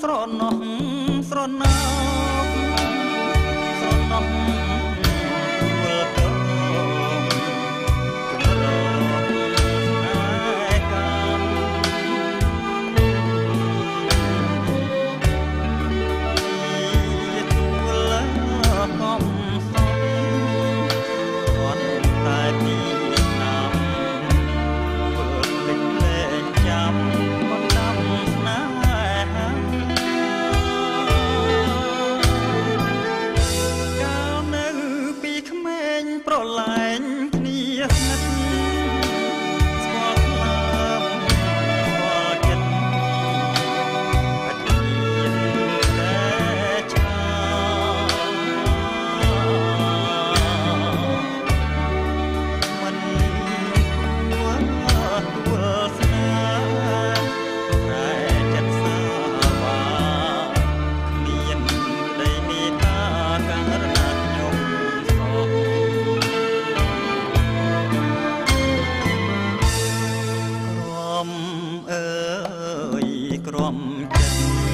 ស្រណោះ ក្រំចិត្ត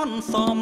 อนสม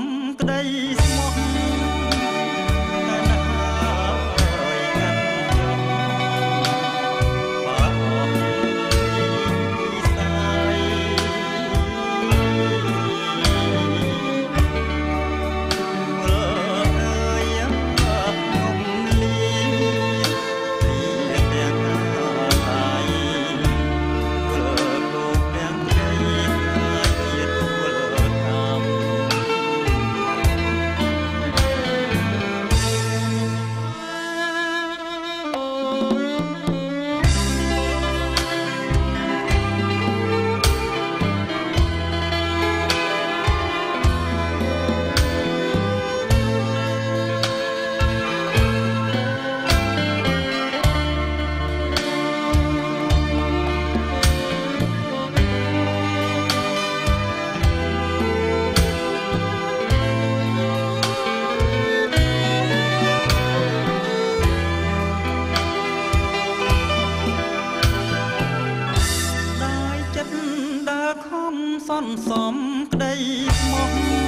សន្សំក្តីខ្មុំ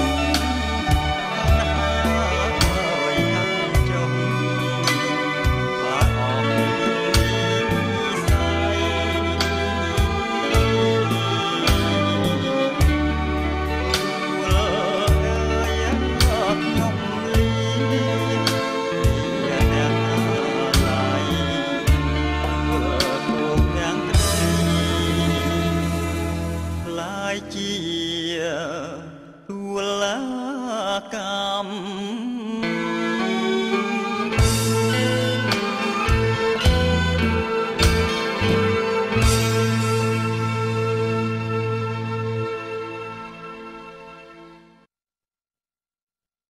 cam.